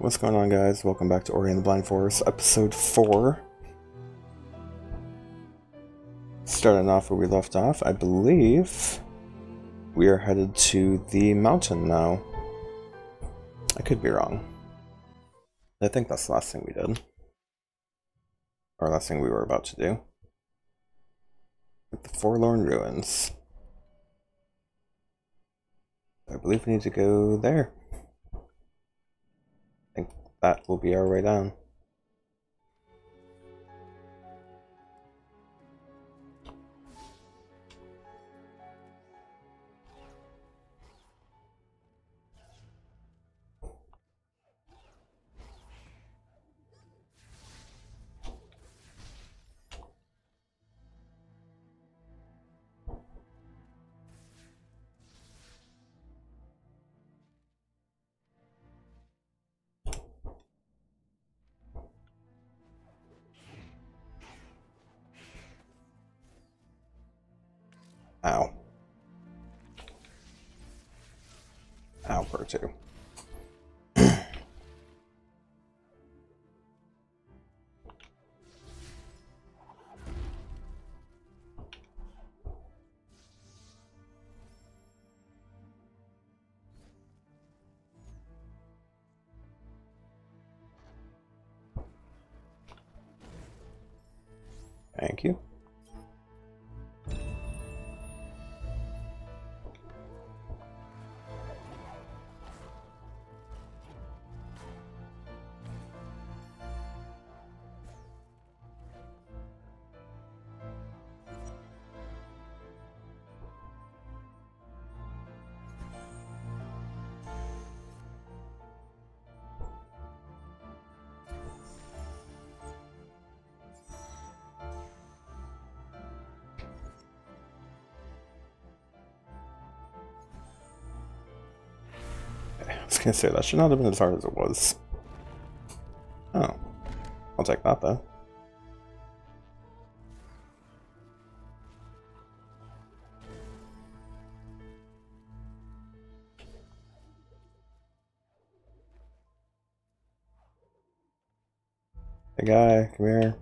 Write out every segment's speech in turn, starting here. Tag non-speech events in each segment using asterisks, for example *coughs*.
What's going on guys? Welcome back to Ori and the Blind Forest, episode 4. Starting off where we left off, I believe we are headed to the mountain now. I could be wrong. I think that's the last thing we did. Or last thing we were about to do. the Forlorn Ruins. I believe we need to go there that will be our way down. Thank you. Gonna say, that should not have been as hard as it was. Oh. I'll take that, though. Hey guy, come here.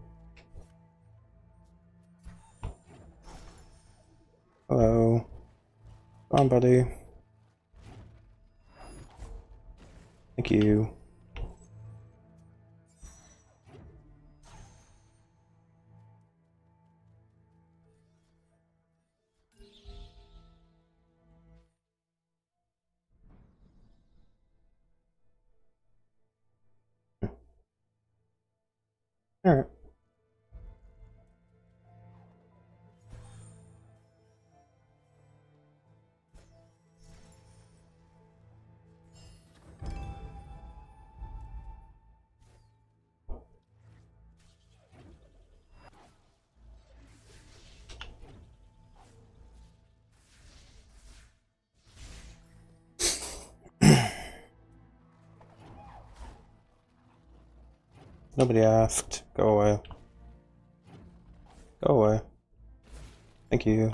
All right. Nobody asked. Go away. Go away. Thank you.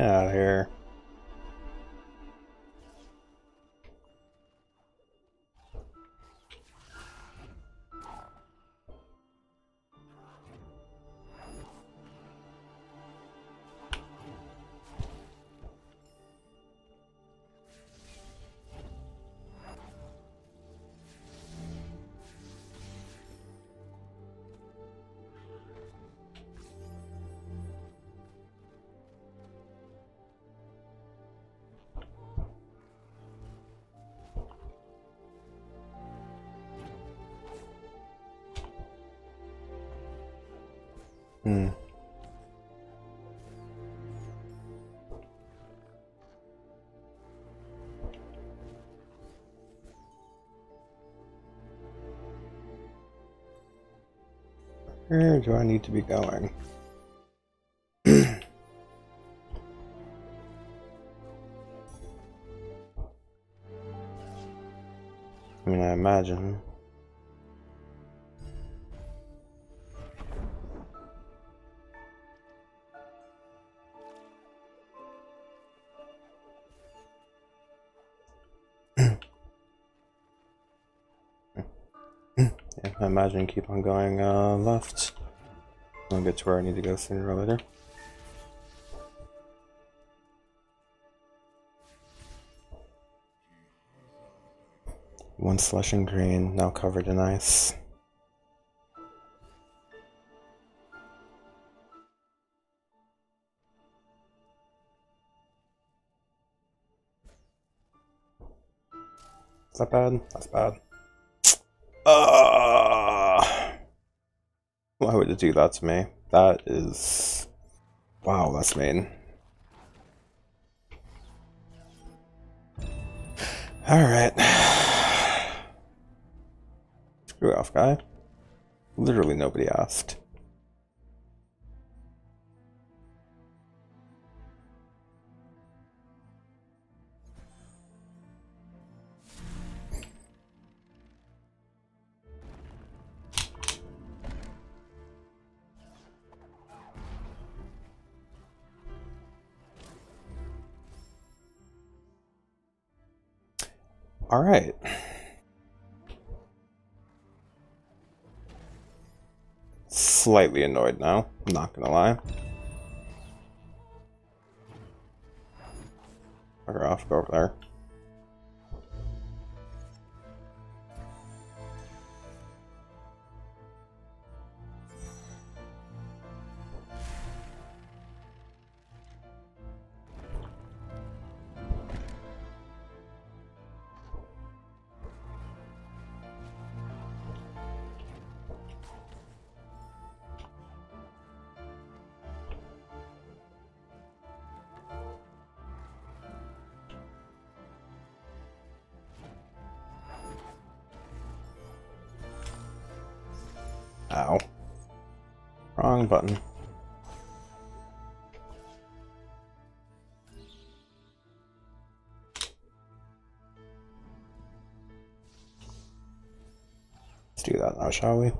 Get out of here. Where do I need to be going? *clears throat* I mean, I imagine. I imagine keep on going uh, left. I'll get to where I need to go sooner or later. One slush and green, now covered in ice. Is that bad? That's bad. Uh, *tsk* why would it do that to me? That is... Wow, that's mean. Alright. *sighs* Screw off, guy. Literally nobody asked. All right. Slightly annoyed now, not gonna lie. Fuck off, go over there. Button. Let's do that now, shall we?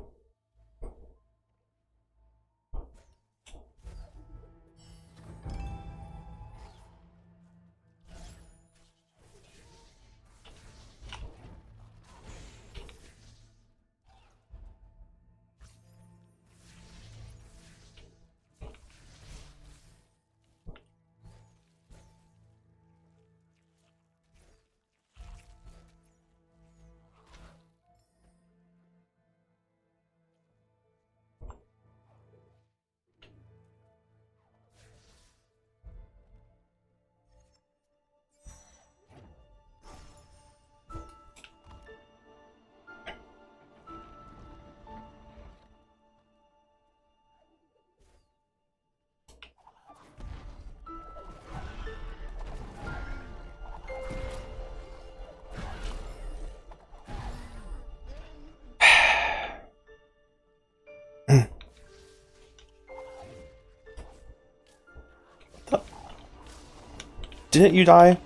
Didn't you die?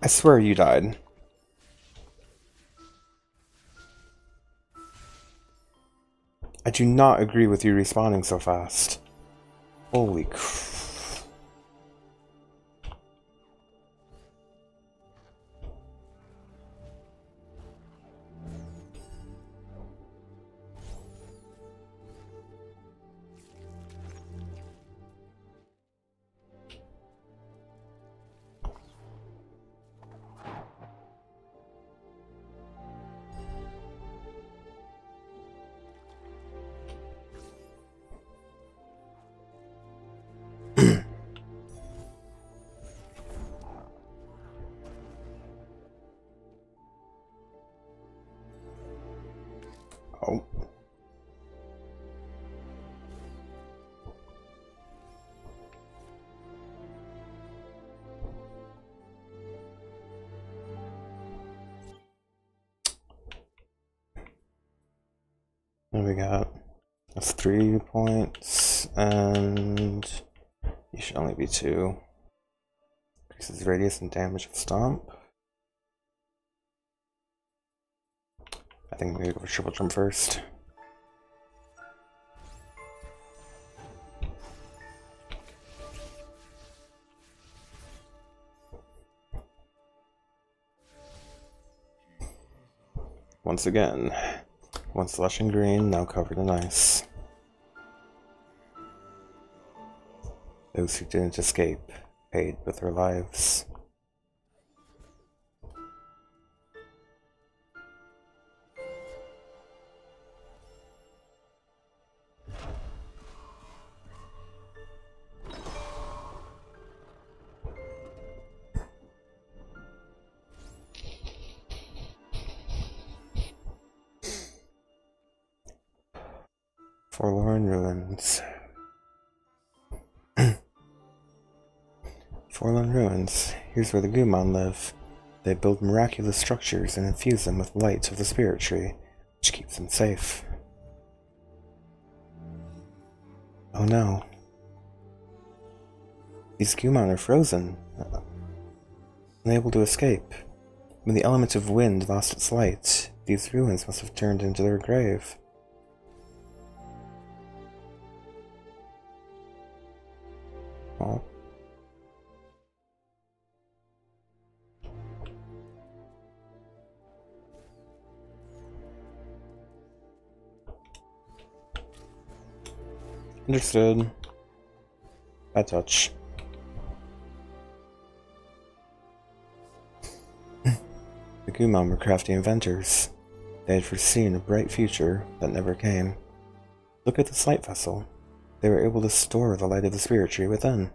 I swear you died. I do not agree with you responding so fast. Holy crap. Oh. And we got three points, and you should only be two. Increases radius and damage of stomp. Think I'm gonna go for triple jump first. Once again, once lush and green, now covered in ice. Those who didn't escape paid with their lives. Here's where the Gumon live. They build miraculous structures and infuse them with light of the spirit tree, which keeps them safe. Oh no. These Gumon are frozen, unable to escape. When the element of wind lost its light, these ruins must have turned into their grave. Understood. I touch. *laughs* the Gumon were crafty inventors. They had foreseen a bright future that never came. Look at this light vessel. They were able to store the light of the spirit tree within.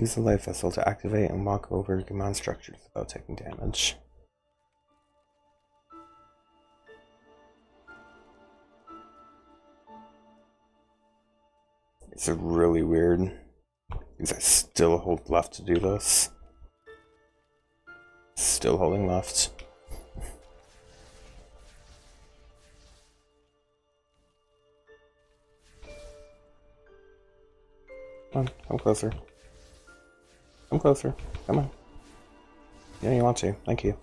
Use the light vessel to activate and walk over Gumon structures without taking damage. It's a really weird. Because I still hold left to do this. Still holding left. Come on, come closer. Come closer. Come on. Yeah, you want to. Thank you.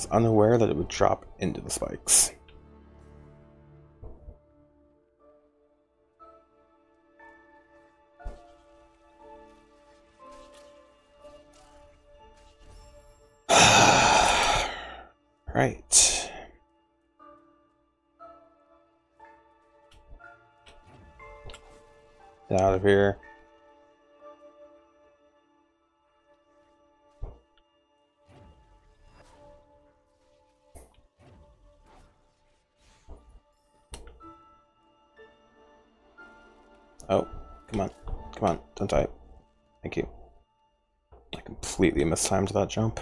Was unaware that it would drop into the spikes. *sighs* right. Get out of here. Mistimed that jump.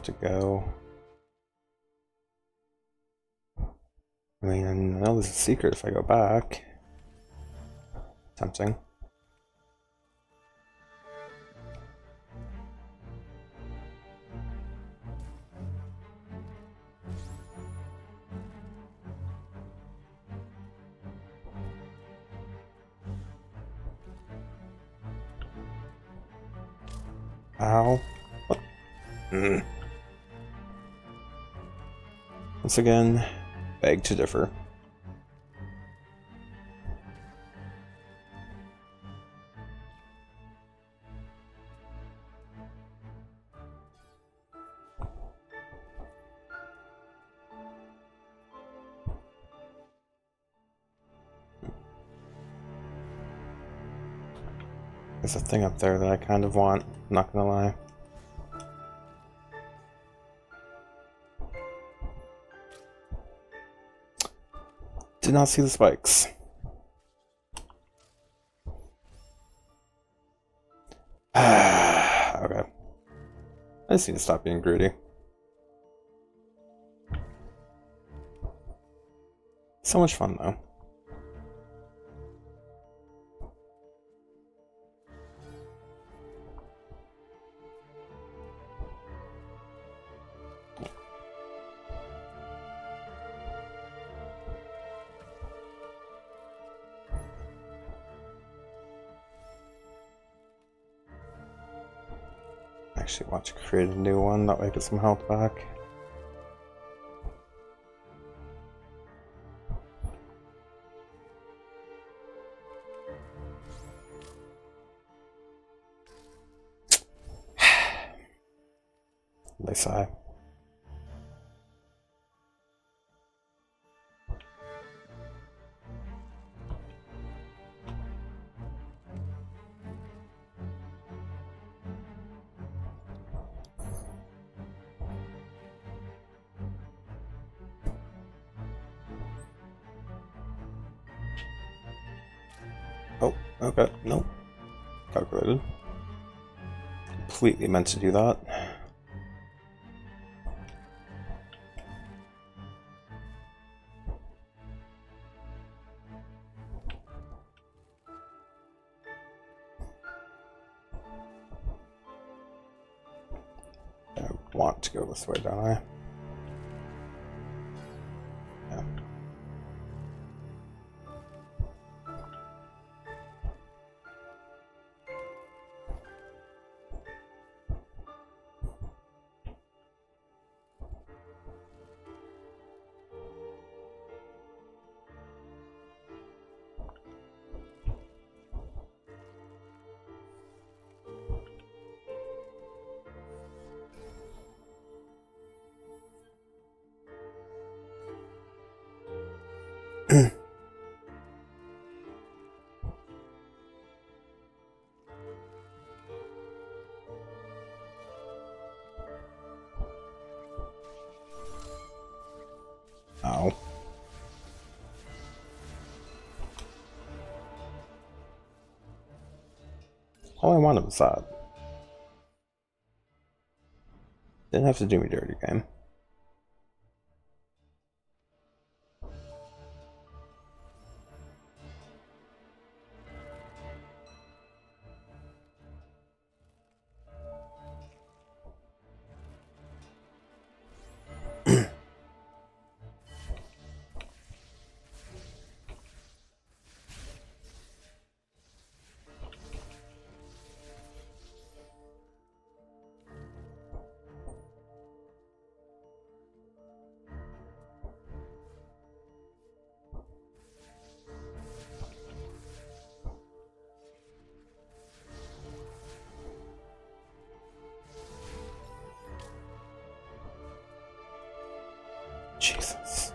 Have to go? I mean, I know there's a secret if I go back. Tempting. Ow. What? *clears throat* Mm. Once again, beg to differ. There's a thing up there that I kind of want, not gonna lie. Did not see the spikes. *sighs* okay. I just need to stop being greedy. So much fun though. Actually want to create a new one, that way I get some health back. Completely meant to do that. All I wanted was that. Didn't have to do me dirty, game. Jesus.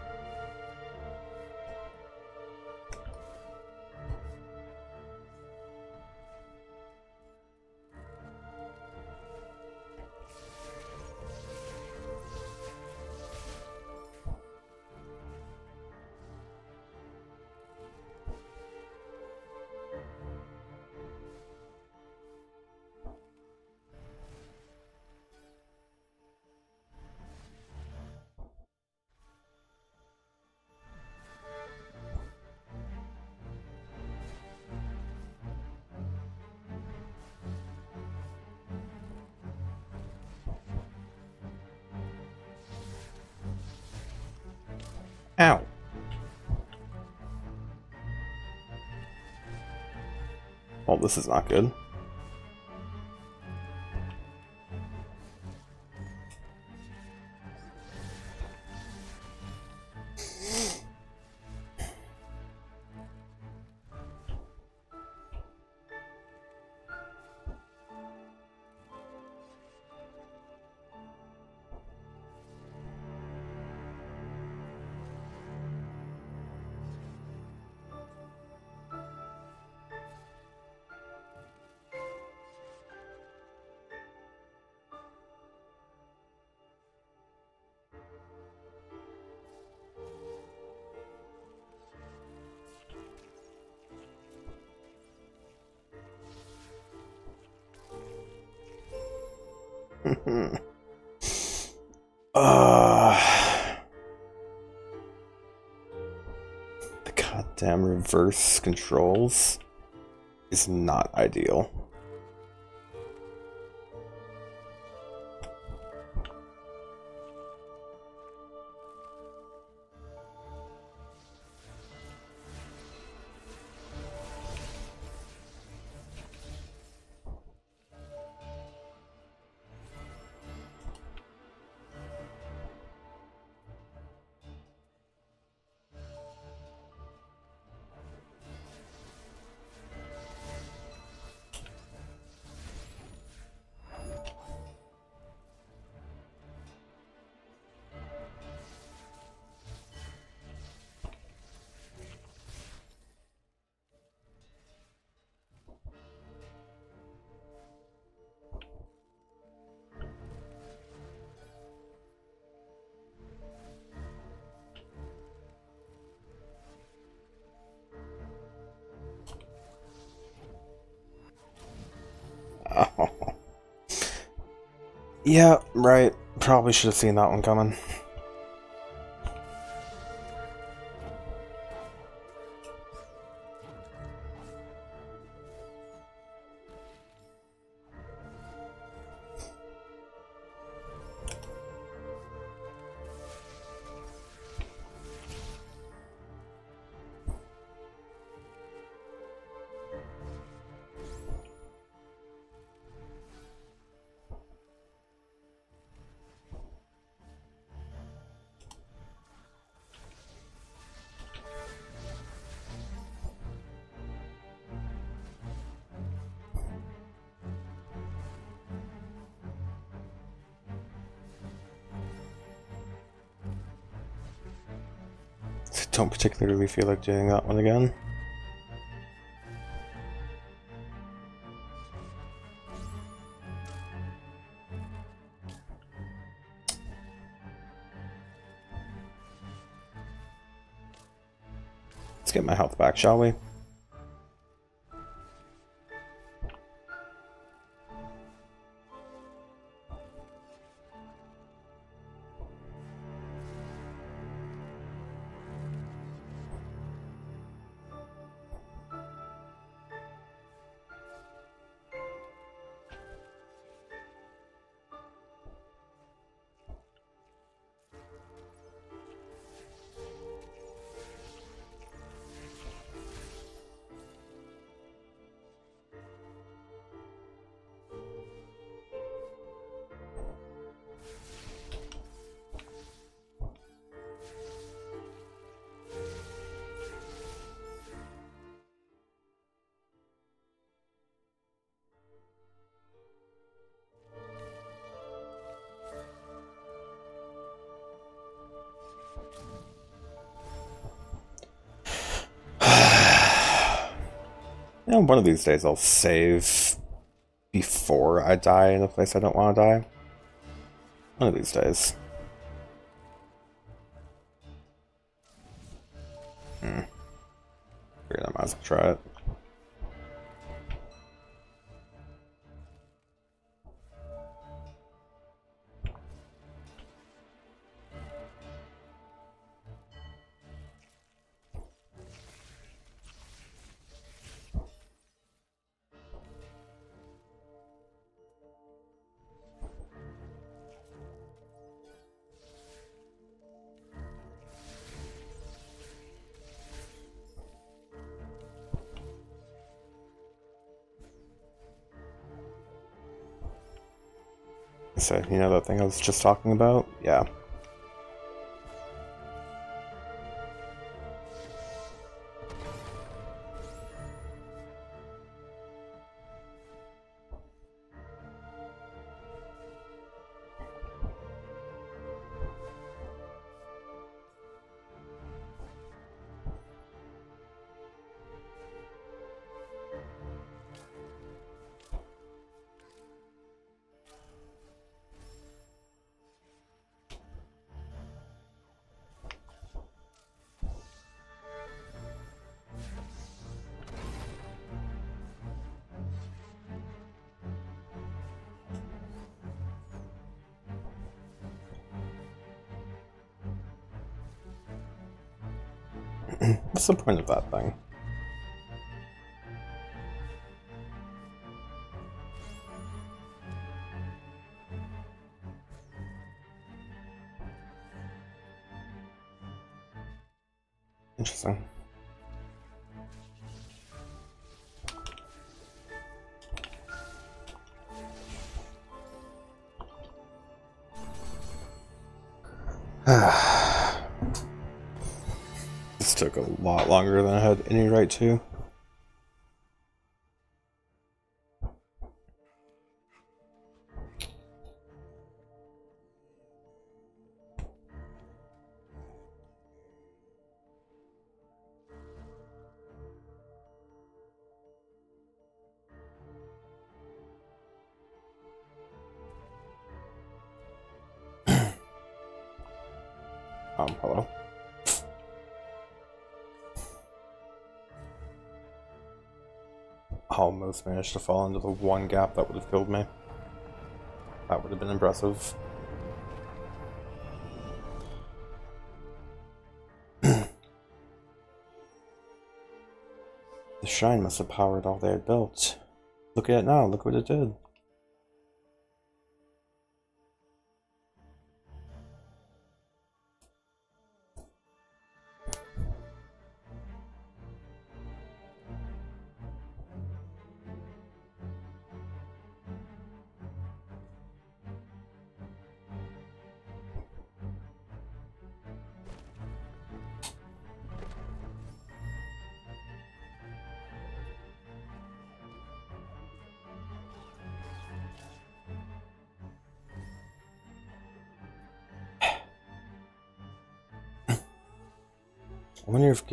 This is not good. Uh, *sighs* the goddamn reverse controls is not ideal. Yeah, right. Probably should have seen that one coming. Particularly feel like doing that one again. Let's get my health back, shall we? One of these days I'll save before I die in a place I don't want to die. One of these days. Hmm. I might as well try it. So, you know that thing I was just talking about? Yeah. Lot longer than I had any right to. *clears throat* Um, hello. Almost managed to fall into the one gap that would have killed me. That would have been impressive. *clears throat* the shrine must have powered all they had built. Look at it now, look what it did.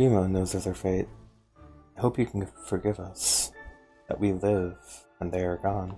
Gumo knows of their fate. I hope you can forgive us. That we live and they are gone.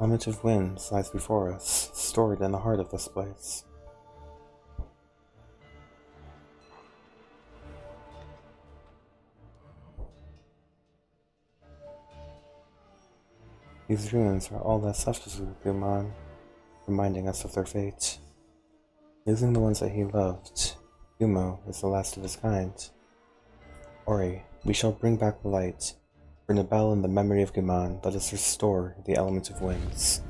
Element of wind lies before us, stored in the heart of this place. These ruins are all that's left of Gumon, reminding us of their fate. Losing the ones that he loved, Gumo is the last of his kind. Ori, we shall bring back the light, Ring a bell in the memory of Gumon, let us restore the element of winds.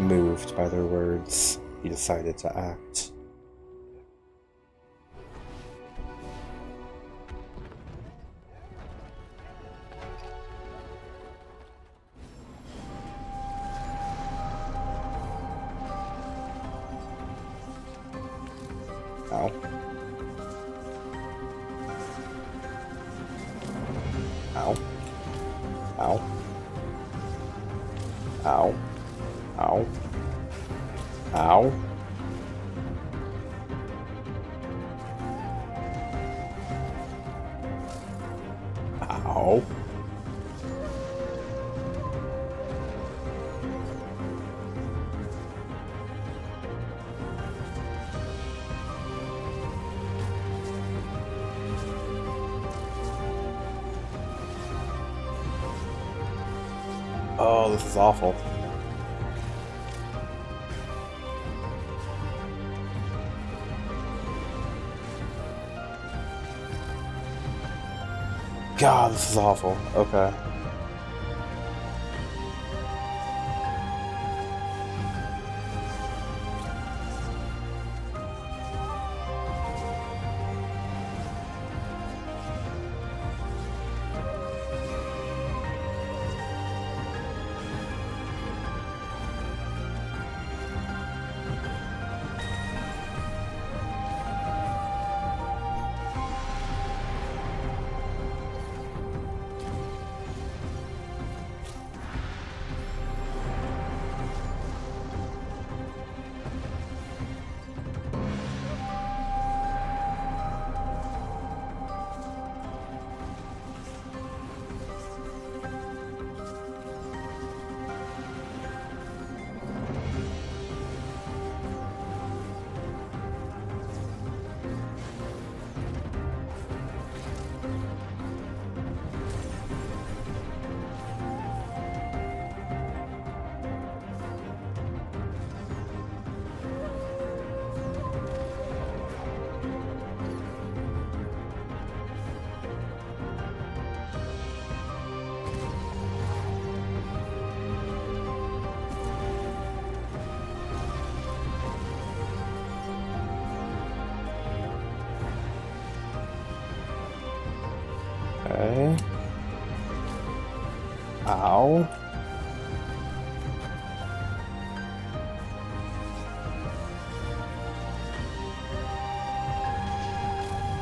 Moved by their words, he decided to act. Awful. God, this is awful. Okay.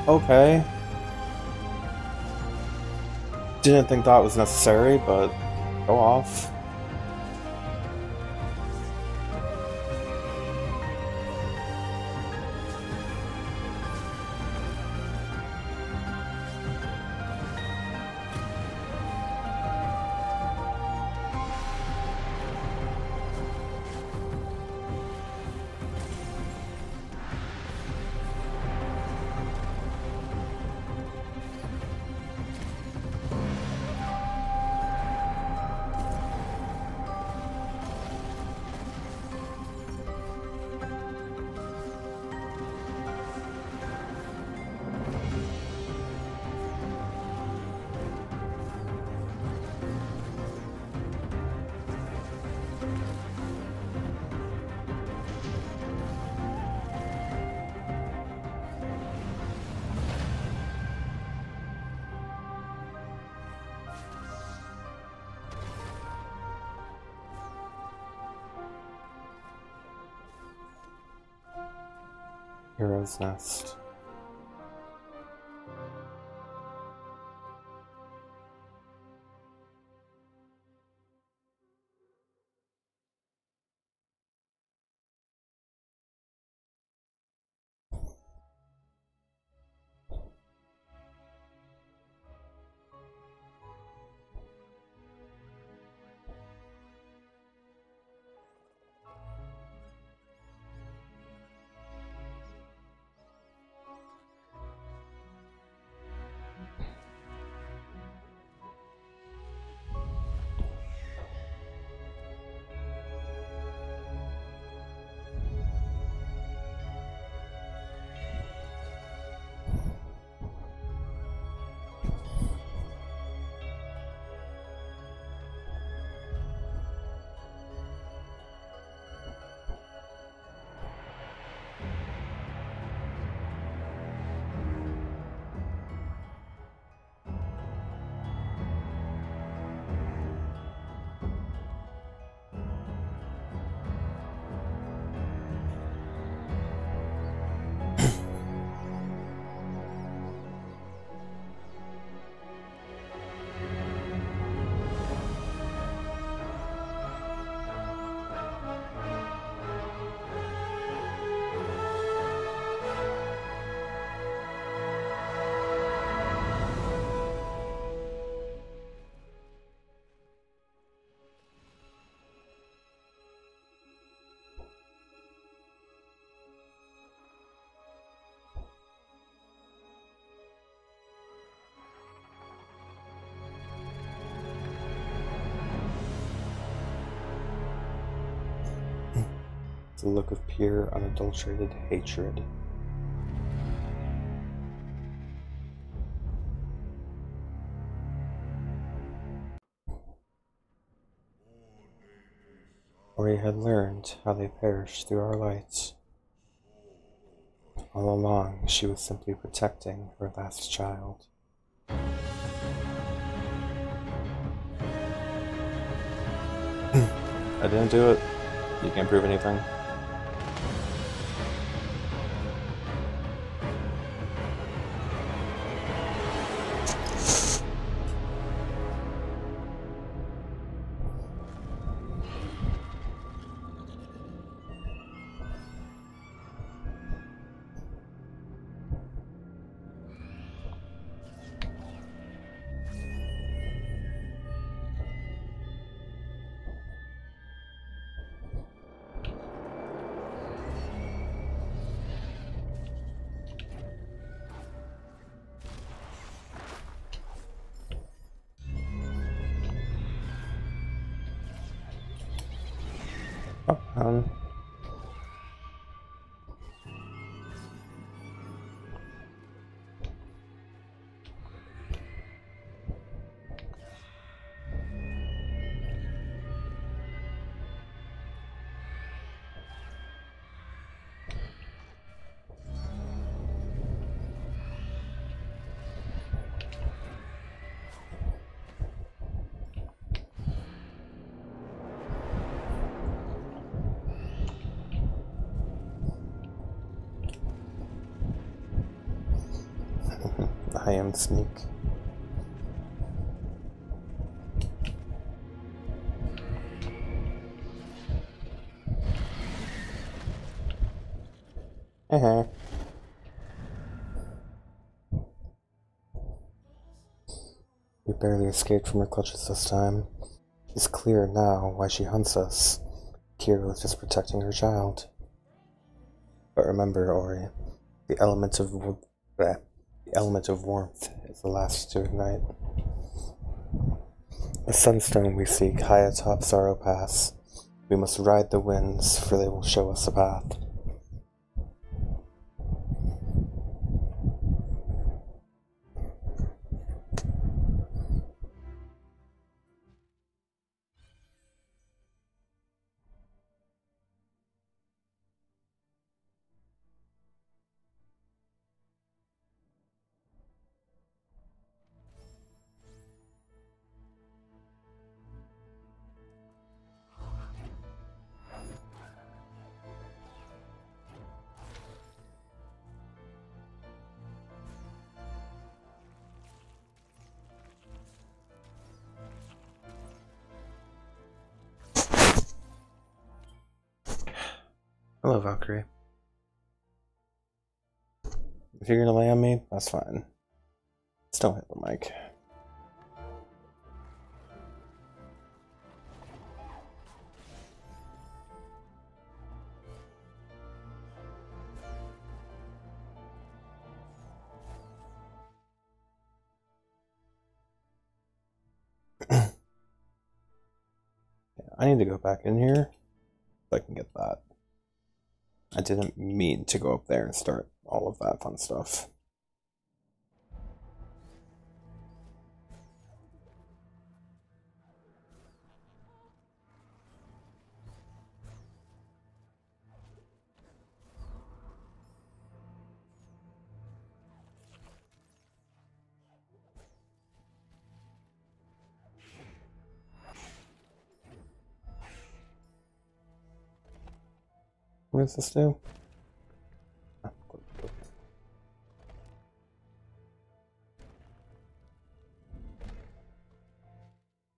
Okay. Didn't think that was necessary, but go off. Hero's Nest. A look of pure, unadulterated hatred. Ori had learned how they perished through our lights. All along, she was simply protecting her last child. *clears throat* I didn't do it. You can't prove anything. Am sneak. Uh-huh. We barely escaped from her clutches this time. It's clear now why she hunts us. Kuro was just protecting her child. But remember, Ori, the element of the element of warmth is the last to ignite. A sunstone we seek high atop Sorrow Pass. We must ride the winds, for they will show us a path. Hello, Valkyrie. If you're gonna lay on me, that's fine. Don't hit the mic. *coughs* I need to go back in here so I can get that. I didn't mean to go up there and start all of that fun stuff. What does this do?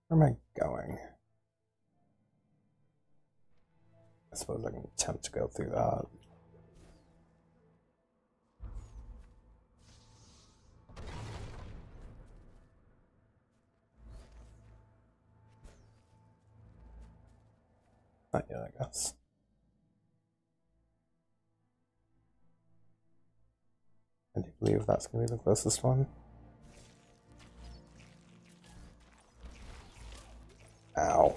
Where am I going? I suppose I can attempt to go through that. Not yet, I guess. Believe that's going to be the closest one. Ow.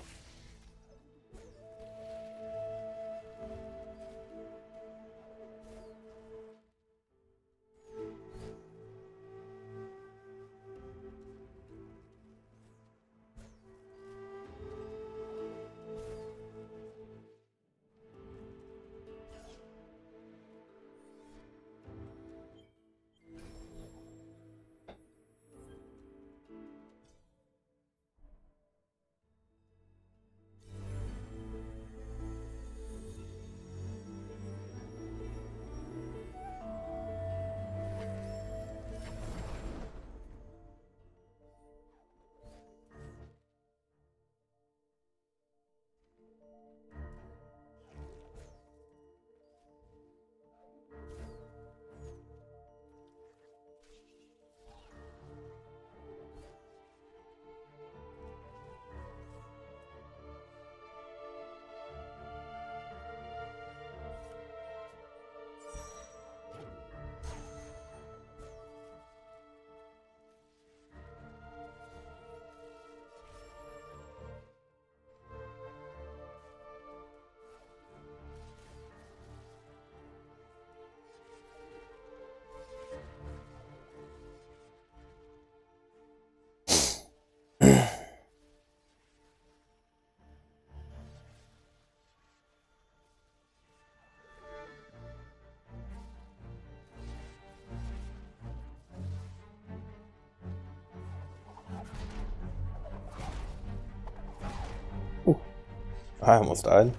I almost died.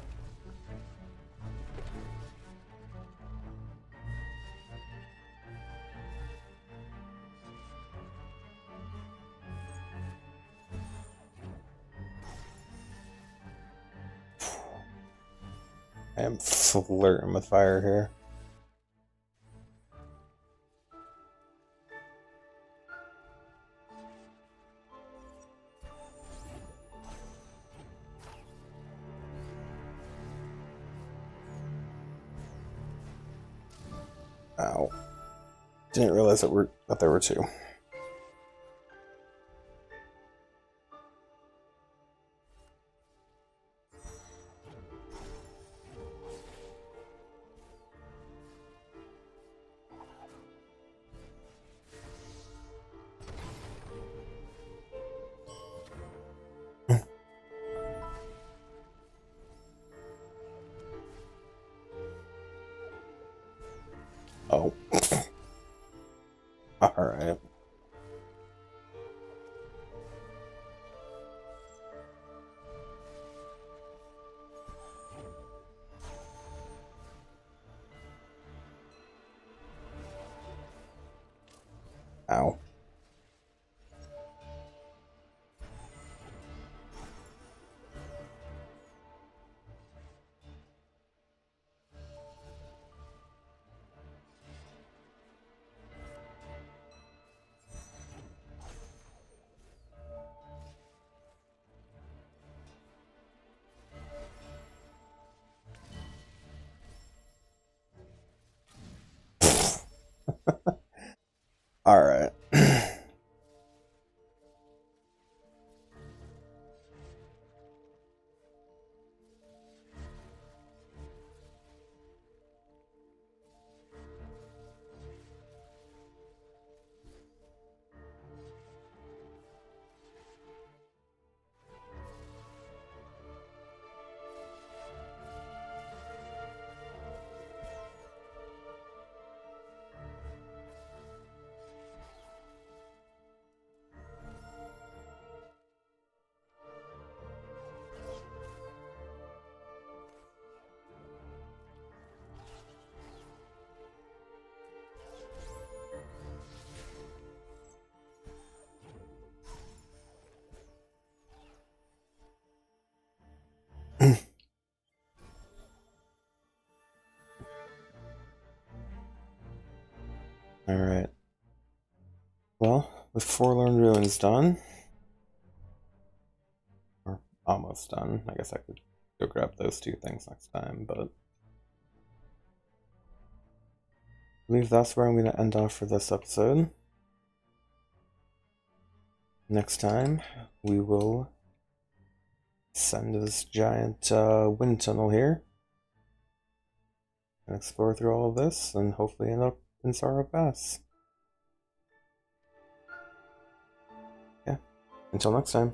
I am flirting with fire here. Ow. Didn't realize that, we're, that there were two. All right. With Forlorn Ruins done, or almost done, I guess I could go grab those two things next time, but I believe that's where I'm going to end off for this episode. Next time, we will send this giant uh, wind tunnel here and explore through all of this and hopefully end up in Sorrow Pass. Until next time.